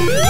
Yeah.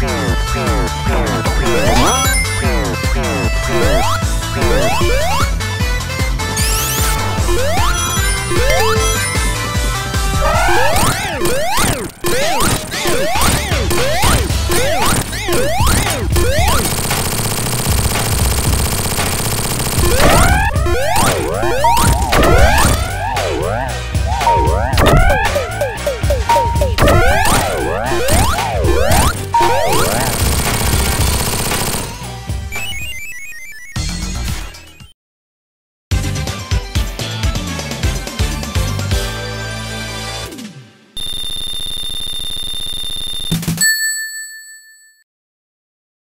Go, go, go. Música